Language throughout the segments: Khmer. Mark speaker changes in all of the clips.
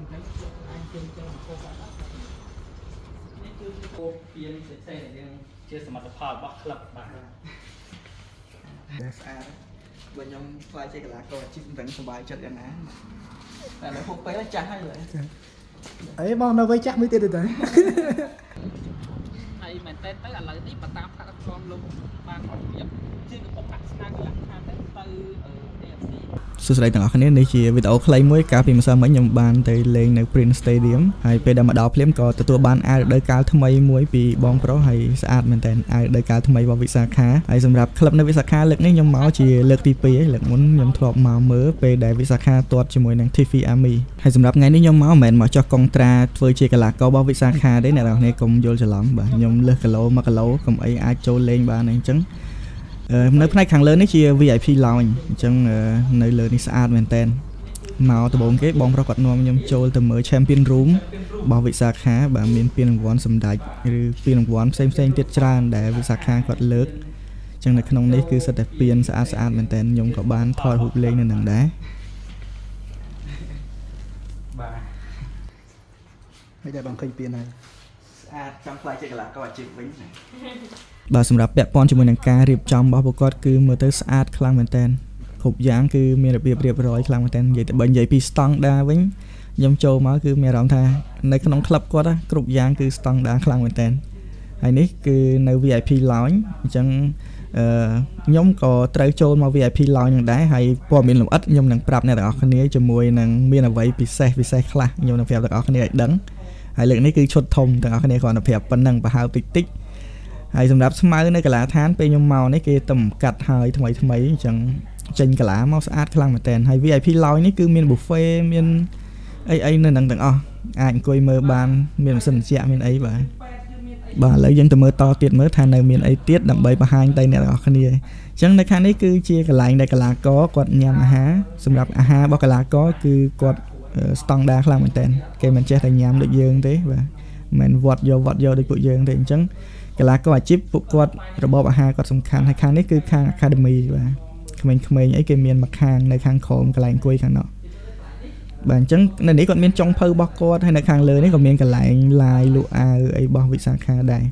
Speaker 1: នេះគឺជាគោលពៀនផ្សេងៗដែលយើងជាសមិទ្ធផលរបស់ក្លឹបបាទ
Speaker 2: តែស្អាតបើខ្ញុំខ្លាចជាកីឡាករអាជីពមិនដឹងសុបាយចិត្តយ៉ាងណាតែនៅហូបពេលចាស់ហើយលើ
Speaker 3: អីបងនៅវ័យចាស់មួយទៀតទៅ
Speaker 1: ហើយមែនតើទៅឥឡូវនេះបើតាមកាត់ក្រុមលោកបានអត់ភាពជាកំពុងដាក់ស្នាកីឡាខាទៅទៅ AFC
Speaker 2: សួស្តីទាំងអស់គ្នានេះជាវីដេអូខ្លីមួយកាលពីម្សិលមិញខ្ញុំបានទៅលេងនៅ Prince Stadium ហើយពេលដែលមកដល់ភ្លាមក៏ទទួលបានអាវរដូវកាលថ្មីមួយពីបងប្រុសហើយស្អាតមែនតើអាវរដូវកាលថ្មីរបស់វិសាខាហើយសម្រាប់ក្លឹបនៅវិសាខាលើកនេះខ្ញុំមកជាលើកទី2ហើយលើកមុនខ្ញុំធ្លាប់មកមើលពេលដែលវិសាខាទាត់ជាមួយនឹង Tiffy Army ហើយសម្រាប់ថ្ងៃនេះខ្ញុំមកមិនមែនមកចោះកុងត្រាធ្វើជាកីឡាកររបស់វិសាខាទេអ្នកនរគ្នាកុំយល់ច្រឡំបាទខ្ញុំលើសគីឡូ1គីឡូកុំអីអាចចូលលេងបានអីចឹងអឺ នៅផ្នែកខាងលើនេះជា VIP lounge អញ្ចឹងអឺនៅលើនេះស្អាតមែនតើមកដំបូងគេបងប្រុសគាត់នាំខ្ញុំចូលទៅមើល Champion Room របស់វិសាខាបាទមានពានរង្វាន់សម្ដេចឬពានរង្វាន់ផ្សេងផ្សេងៗទៀតច្រើនដែលវិសាខាគាត់លើកអញ្ចឹងនៅក្នុងនេះគឺសិតតែពានស្អាតស្អាតមែនតើខ្ញុំក៏បានថតរូបលេងនៅនឹងដែរ
Speaker 1: បាទ
Speaker 3: មិនដែលបងឃើញពៀនហើយ
Speaker 2: ស្អាតចង់ខ្លាចជាកីឡាករអាជីពវិញបាទសម្រាប់ពាក់ព័ន្ធជាមួយនឹងការរៀបចំរបស់ពួកគាត់គឺមើលទៅស្អាតខ្លាំងមែនតើគ្រប់យ៉ាងគឺមានរបៀបរៀបរយខ្លាំងមែនតើនិយាយទៅបើនិយាយពីស្តង់ដាវិញខ្ញុំចូលមកគឺមានអារម្មណ៍ថានៅក្នុងក្លឹបគាត់ណាគ្រប់យ៉ាងគឺស្តង់ដាខ្លាំងមែនតើហើយនេះគឺនៅ VIP lounge អញ្ចឹងអឺខ្ញុំក៏ត្រូវចូលមក VIP lounge នឹងដែរហើយព័ត៌មានលម្អិតខ្ញុំនឹងប្រាប់អ្នកទាំងអស់គ្នាជាមួយនឹងមានអ្វីពិសេសពិសេសខ្លះខ្ញុំនឹងប្រាប់អ្នកទាំងអស់គ្នាឲ្យដឹង ហើយលើកនេះគឺឈុតធំទាំងអស់គ្នាគ្រាន់តែប្រាប់ប៉ុណ្ណឹងប្រហែលតិចតិចៗហើយសម្រាប់ស្មៅនៅកន្លាឋានពេលខ្ញុំមកនេះគេតែកាត់ហើយថ្មីថ្មីអញ្ចឹងចេញកន្លាមកស្អាតខ្លាំងមែនតើហើយ VIP lounge នេះគឺមាន buffet មានអីអីនៅនឹងទាំងអស់អាចអង្គុយមើលបាន មានម៉ាស៊ីនត្រជាក់មានអីបាទបាទឥឡូវយើងទៅមើលតទៀតមើលថានៅមានអីទៀតដើម្បីបង្ហាញទៅអ្នកទាំងអស់គ្នាអញ្ចឹងនៅខាងនេះគឺជាកន្លែងដែលកីឡាករគាត់ញ៉ាំអាហារសម្រាប់អាហាររបស់កីឡាករគឺគាត់ ស្តង់ដារខ្លាំងមែនតើគេមិនចេះតែញ៉ាំដូចយើងទេបាទមិនមែនវត្តយកវត្តយកដូចពួកយើងទេអញ្ចឹងកីឡាករអាជីពពួកគាត់របបអាហារគាត់សំខាន់ហើយខាងនេះគឺខាង Academy បាទក្មេងៗអីគេមានមួយខាងនៅខាងក្រោមកន្លែងអង្គុយខាងនោះបាទអញ្ចឹងនៅនេះគាត់មានចុងភៅរបស់គាត់ហើយនៅខាងលើនេះក៏មានកន្លែង live លក់អាវអីរបស់វិសាខាដែរ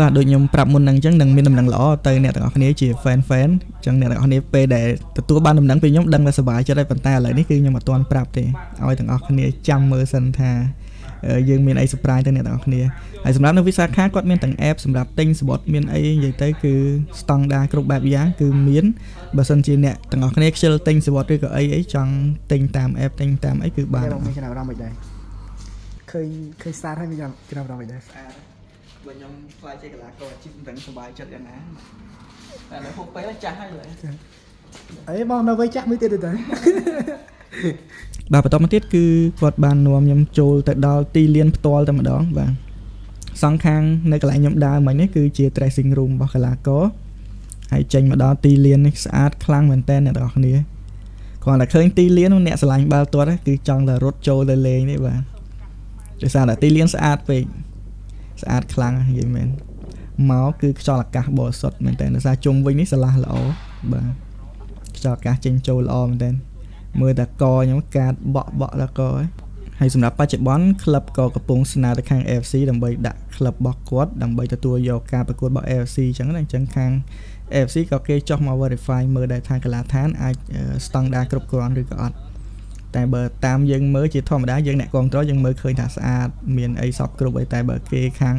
Speaker 2: បាទដូចខ្ញុំប្រាប់មុនហ្នឹងអញ្ចឹងនឹងមានដំណឹងល្អទៅអ្នកទាំងអស់គ្នាជា fan fan អញ្ចឹងអ្នកទាំងអស់គ្នាពេលដែលទទួលបានដំណឹងពីខ្ញុំដឹងថាសប្បាយចិត្តហើយប៉ុន្តែឥឡូវនេះគឺខ្ញុំអត់ទាន់ប្រាប់ទេឲ្យទាំងអស់គ្នាចាំមើលសិនថាអឺយើងមានអី surprise ទៅអ្នកទាំងអស់គ្នាហើយសម្រាប់នៅវិសាខាគាត់មានទាំង app សម្រាប់ទិញសំបុត្រមានអីនិយាយទៅគឺស្តង់ដារគ្រប់បែបយ៉ាងគឺមានបើសិនជាអ្នកទាំងអស់គ្នាខ្ជិលទិញសំបុត្រឬក៏អីអីចង់ទិញតាម app ទិញតាមអីគឺបាន
Speaker 3: តែបងមានចំណាប់អារម្មណ៍មិនដែរឃើញឃើញ start ហើយមានចំណាប់អារម្មណ៍មិនដែរ
Speaker 2: ស្អាត បើខ្ញុំខ្លាចជាកីឡាករអាជីពមិនដឹងសុបាយចិត្តយ៉ាងណាតែនៅហូបពេលចាស់ហើយលើ
Speaker 3: អីបងនៅវ័យចាស់មួយទៀតទៅ
Speaker 2: បាទបន្តមកទៀតគឺគាត់បាននាំខ្ញុំចូលទៅដល់ទីលានផ្ទាល់តែម្ដងបាទសងខាងនៅកន្លែងខ្ញុំដើរមិញនេះគឺជា dressing room របស់កីឡាករហើយចេញមកដល់ទីលាននេះស្អាតខ្លាំងមែនតើអ្នកទាំងអស់គ្នាគ្រាន់តែឃើញទីលាននោះអ្នកឆ្លាញ់បាល់ទាត់ហ្នឹងគឺចង់តែរត់ចូលទៅលេងនេះបាទដោយសារតែទីលានស្អាតពេក ស្អាតខ្លាំងនិយាយមែនមកគឺខ្យល់អាកាសបរិសុទ្ធមែនតើដោយសារជុំវិញនេះស្រឡះល្អបាទខ្យល់អាកាសចេញចូលល្អមែនតើមើលតែកខ្ញុំកាតបក់បក់តកហើយហើយសម្រាប់បច្ចុប្បន្នក្លឹបក៏កំពុងស្នើទៅខាង AFC ដើម្បីដាក់ក្លឹបរបស់គាត់ដើម្បីទទួលយកការប្រកួតរបស់ AFC អញ្ចឹងណាអញ្ចឹងខាង AFC ក៏គេចុះមក verify មើលដែរថាកីឡាដ្ឋានអាចស្តង់ដារគ្រប់គ្រាន់ឬក៏អត់ តែបើតាមយើងមើលជាធម្មតាយើងអ្នកគ្រប់គ្រងយើងមើលឃើញថាស្អាតមានអីសពគ្រប់អីតែបើគេខាង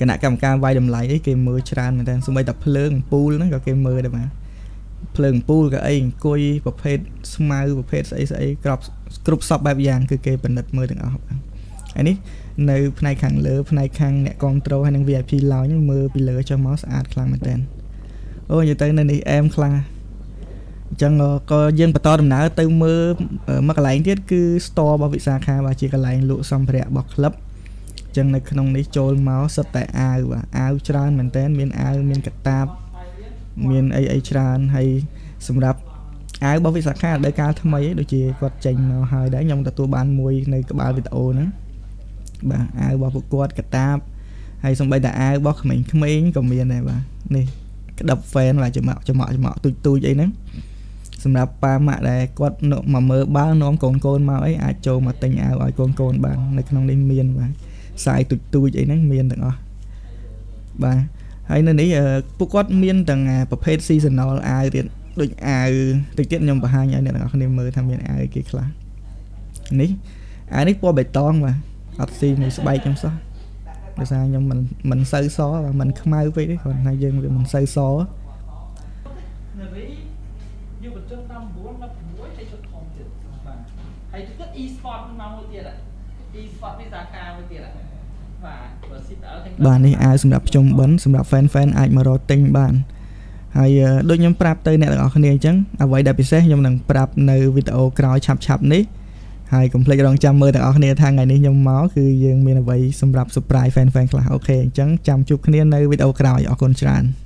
Speaker 2: គណៈកម្មការវាយតម្លៃអីគេមើលច្រើនមែនតើសូម្បីតែភ្លើងអំពូលហ្នឹងក៏គេមើលដែរបាទភ្លើងពូលក៏អីអង្គុយប្រភេទស្មៅប្រភេទស្អីស្អីក្របគ្រប់សពបែបយ៉ាងគឺគេពិនិត្យមើលទាំងអស់បាទហើយនេះនៅផ្នែកខាងលើផ្នែកខាងអ្នកគ្រប់ត្រូលហើយនិង VIP lounge ហ្នឹងមើលពីលើចុះមកស្អាតខ្លាំងមែនតើអូនិយាយទៅនៅនេះអែមខ្លាំង អញ្ចឹងក៏យើងបន្តដំណើរទៅមើលមួយកន្លែងទៀតគឺ store របស់វិសាខាបាទជាកន្លែងលក់សម្ភារៈរបស់ក្លឹបអញ្ចឹងនៅក្នុងនេះចូលមកសិតតែអាវបាទអាវច្រើនមែនតើមានអាវមានកតាបមានអីអីច្រើនហើយសម្រាប់អាវរបស់វិសាខារដូវកាលថ្មីដូចជាគាត់ចេញមកហើយដែរខ្ញុំទទួលបានមួយនៅក្បាលវីដេអូហ្នឹងបាទអាវរបស់ពួកគាត់កតាបហើយសំបីតាអាវរបស់ក្មេងៗក៏មានដែរបាទនេះក្តឹប fan បាទចំក់ចំក់ចំក់ទូចទូចអីហ្នឹង សម្រាប់ប៉ាម៉ាក់ដែលគាត់មកមើលបាល់នាំកូនកូនមកអីអាចចូលមកទិញអាវឲ្យកូនកូនបាននៅក្នុងនេះមានបាទខ្សែទូចទូចអីហ្នឹងមានទាំងអស់បាទហើយនៅនេះពួកគាត់មានទាំងប្រភេទ seasonal អាវទៀតដូចអាវតិចទៀតខ្ញុំបង្ហាញឲ្យអ្នកទាំងអស់គ្នាមើលថាមានអាវគេខ្លះនេះអាវនេះពណ៌បៃតងបាទអត់ស៊ីមួយស្បែកខ្ញុំសោះដោយសារខ្ញុំមិនមិនសូវសបាទមិនខ្មៅពេកទេគ្រាន់តែយើងវាមិនសូវស
Speaker 1: នា ហើយទឹក e-sport មកមួយទៀត e-sport នេះសាខាមួយទៀតបាទបើស៊ីតអើ
Speaker 2: បាទនេះអាវសម្រាប់ខ្ញុំបិណ្ឌសម្រាប់ fan fan អាចមករកទិញបានហើយដូចខ្ញុំប្រាប់ទៅអ្នកទាំងអស់គ្នាអញ្ចឹងអ្វីដែលពិសេសខ្ញុំនឹងប្រាប់នៅវីដេអូក្រោយឆាប់ឆាប់នេះហើយកុំភ្លេចរងចាំមើលទាំងអស់គ្នាថាថ្ងៃនេះខ្ញុំមកគឺយើងមានអ្វីសម្រាប់ surprise fan fan ខ្លះអូខេអញ្ចឹងចាំជួបគ្នានៅវីដេអូក្រោយអរគុណច្រើន